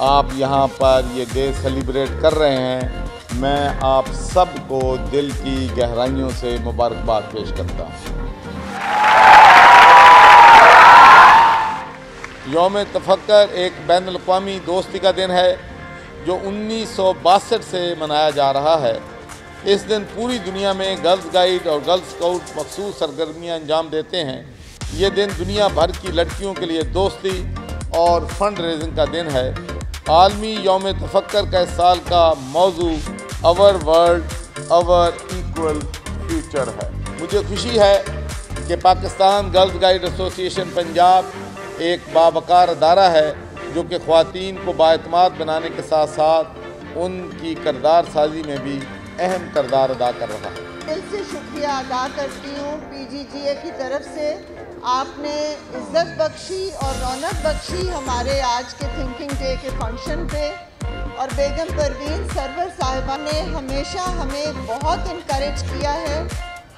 आप यहाँ पर ये डे सेलिब्रेट कर रहे हैं। मैं आप सबको दिल की गहराइयों से मुबारकबाद पेश करता हूँ। योम तफक्र एक बैन अवी दोस्ती का दिन है, जो उन्नीस सौ बासठ से मनाया जा रहा है। इस दिन पूरी दुनिया में गर्ल्स गाइड और गर्ल्स स्काउट मखसूस सरगर्मियाँ अंजाम देते हैं। ये दिन दुनिया भर की लड़कियों के लिए दोस्ती और फंड रेजिंग का दिन है। आलमी योम तफक्र का इस साल का मौजू our world our equal future है। मुझे खुशी है कि Pakistan girls guide association Punjab एक बाबकार अदारा है जो कि ख़वान को बातमाद बनाने के साथ साथ उनकी करदार साजी में भी अहम करदार अदा कर रहा है। दिल से शुक्रिया अदा करती हूँ पीजीजीए की तरफ़ से। आपने इज़्ज़त बख्शी और रौनक बख्शी हमारे आज के थिंकिंग डे के फ़ंक्शन पे। और बेगम परवीन सरवर साहिबा ने हमेशा हमें बहुत इनक्रेज किया है।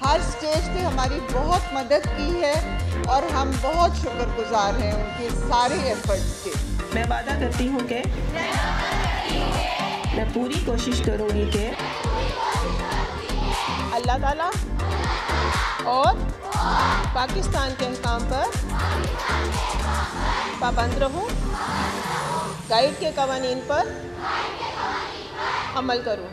हर स्टेज पे हमारी बहुत मदद की है और हम बहुत शुक्रगुजार हैं उनके सारे एफर्ट्स के। मैं वादा करती हूँ कि मैं पूरी कोशिश करूँगी कि अल्लाह ताला और पाकिस्तान के अहकाम पर पाबंद रहूँ। गाइड के कवानीन पर अमल करूँ।